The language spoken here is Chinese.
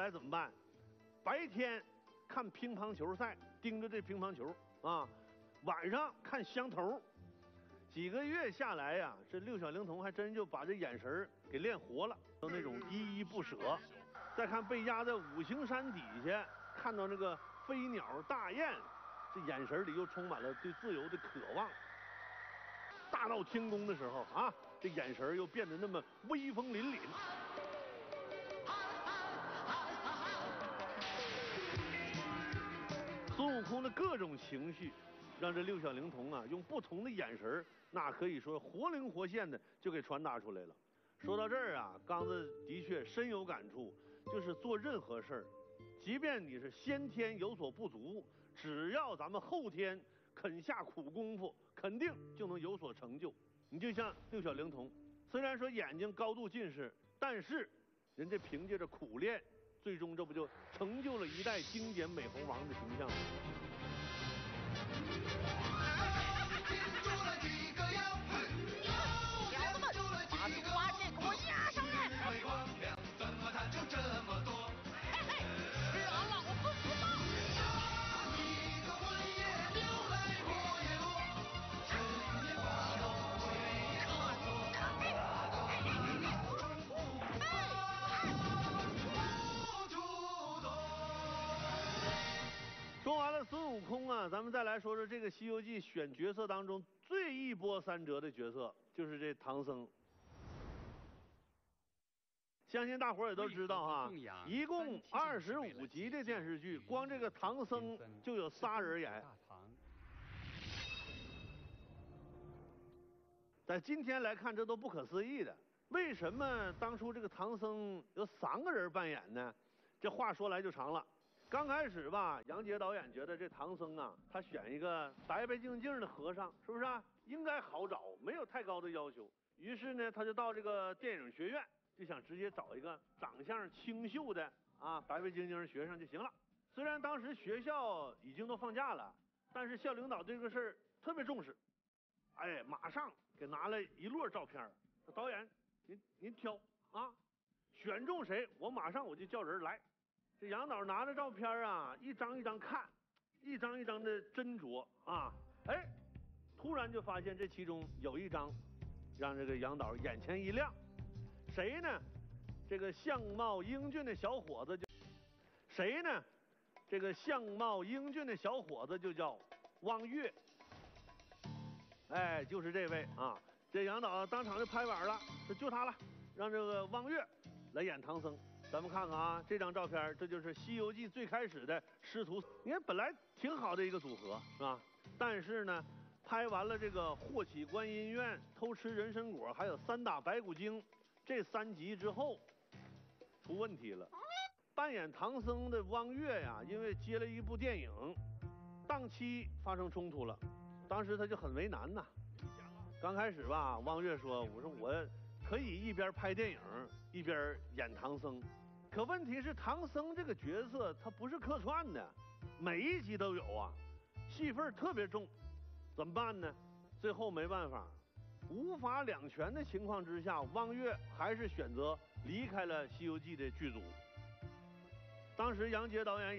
来怎么办？白天看乒乓球赛，盯着这乒乓球啊，晚上看香头。几个月下来呀，这六小龄童还真就把这眼神给练活了，都那种依依不舍。再看被压在五行山底下，看到那个飞鸟大雁，这眼神里又充满了对自由的渴望。大闹天宫的时候啊，这眼神又变得那么威风凛凛。孙悟空的各种情绪，让这六小龄童啊，用不同的眼神那可以说活灵活现的就给传达出来了。说到这儿啊，刚子的确深有感触，就是做任何事儿，即便你是先天有所不足，只要咱们后天肯下苦功夫，肯定就能有所成就。你就像六小龄童，虽然说眼睛高度近视，但是人家凭借着苦练，最终这不就成就了一代经典美猴王的形象吗？们再来说说这个《西游记》选角色当中最一波三折的角色，就是这唐僧。相信大伙儿也都知道哈，一共二十五集的电视剧，光这个唐僧就有仨人演。在今天来看，这都不可思议的。为什么当初这个唐僧有三个人扮演呢？这话说来就长了。刚开始吧，杨洁导演觉得这唐僧啊，他选一个白白净净的和尚，是不是啊？应该好找，没有太高的要求。于是呢，他就到这个电影学院，就想直接找一个长相清秀的啊，白白净净的学生就行了。虽然当时学校已经都放假了，但是校领导对这个事儿特别重视，哎，马上给拿了一摞照片说导演，您您挑啊，选中谁，我马上我就叫人来。这杨导拿着照片啊，一张一张看，一张一张的斟酌啊，哎，突然就发现这其中有一张，让这个杨导眼前一亮，谁呢？这个相貌英俊的小伙子就，谁呢？这个相貌英俊的小伙子就叫汪岳，哎，就是这位啊。这杨导当场就拍板了，说就他了，让这个汪岳来演唐僧。咱们看看啊，这张照片，这就是《西游记》最开始的师徒。你看，本来挺好的一个组合，是吧？但是呢，拍完了这个祸起观音院、偷吃人参果，还有三打白骨精这三集之后，出问题了。扮演唐僧的汪岳呀，因为接了一部电影，档期发生冲突了。当时他就很为难呐。刚开始吧，汪岳说：“我说我可以一边拍电影一边演唐僧。”可问题是，唐僧这个角色他不是客串的，每一集都有啊，戏份特别重，怎么办呢？最后没办法，无法两全的情况之下，汪岳还是选择离开了《西游记》的剧组。当时杨洁导演也。